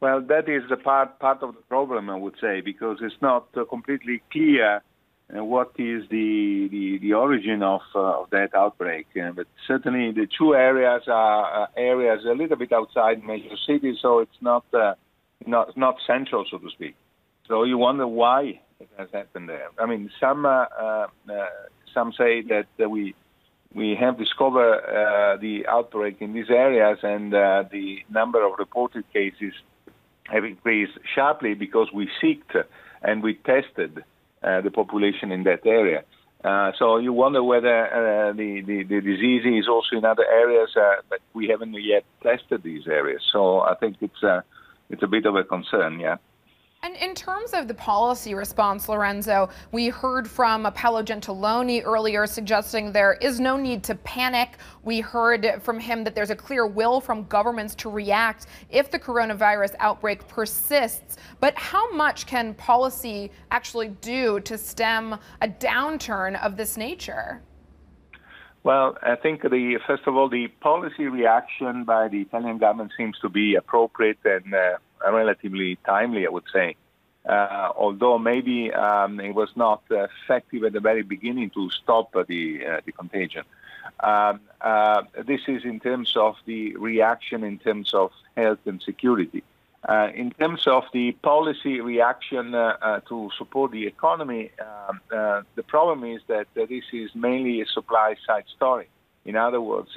Well, that is the part part of the problem, I would say, because it's not uh, completely clear uh, what is the the, the origin of, uh, of that outbreak. Uh, but certainly, the two areas are uh, areas a little bit outside major cities, so it's not uh, not not central, so to speak. So you wonder why it has happened there. I mean, some some say that we we have discovered the outbreak in these areas, and the number of reported cases have increased sharply because we seeked and we tested uh, the population in that area. Uh, so you wonder whether uh, the, the, the, disease is also in other areas, uh, but we haven't yet tested these areas. So I think it's, uh, it's a bit of a concern, yeah. In terms of the policy response, Lorenzo, we heard from Paolo Gentiloni earlier suggesting there is no need to panic. We heard from him that there's a clear will from governments to react if the coronavirus outbreak persists. But how much can policy actually do to stem a downturn of this nature? Well, I think the first of all, the policy reaction by the Italian government seems to be appropriate and uh, relatively timely, I would say. Uh, although maybe um, it was not effective at the very beginning to stop the uh, the contagion. Um, uh, this is in terms of the reaction in terms of health and security. Uh, in terms of the policy reaction uh, uh, to support the economy, um, the problem is that this is mainly a supply side story. In other words,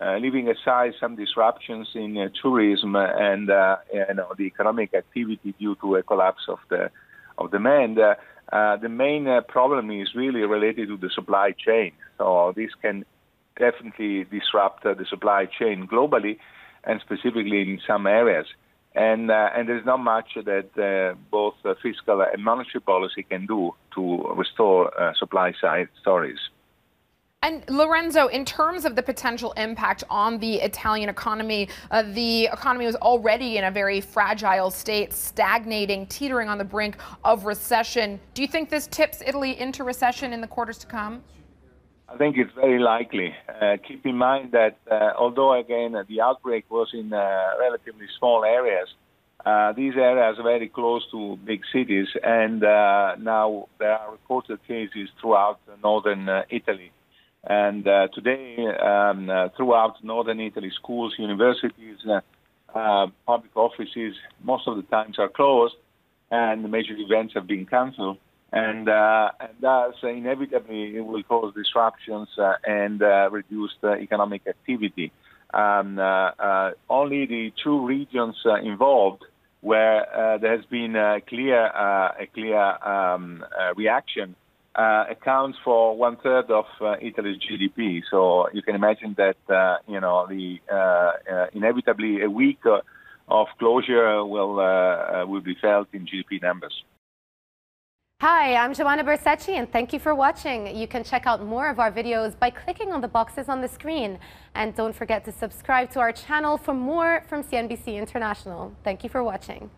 uh, leaving aside some disruptions in uh, tourism and uh, you know, the economic activity due to a collapse of the of demand, uh, uh, the main uh, problem is really related to the supply chain. So this can definitely disrupt the supply chain globally and specifically in some areas. And, and there's not much that both fiscal and monetary policy can do to restore supply side stories. And Lorenzo, in terms of the potential impact on the Italian economy, uh, the economy was already in a very fragile state, stagnating, teetering on the brink of recession. Do you think this tips Italy into recession in the quarters to come? I think it's very likely. Uh, keep in mind that uh, although, again, uh, the outbreak was in uh, relatively small areas, uh, these areas are very close to big cities, and now there are reported cases throughout northern Italy. And uh, today, um, uh, throughout northern Italy, schools, universities, uh, uh, public offices, most of the times are closed, and major events have been cancelled. And, uh, and thus, inevitably, it will cause disruptions uh, and reduced economic activity. Um, only the two regions involved where there has been a clear, a clear um, reaction uh, accounts for one third of uh, Italy's GDP. So you can imagine that uh, you know the uh, uh, inevitably a week uh, of closure will will be felt in GDP numbers. Hi, I'm Joumanna Bercetche and thank you for watching. You can check out more of our videos by clicking on the boxes on the screen. And don't forget to subscribe to our channel for more from CNBC International. Thank you for watching.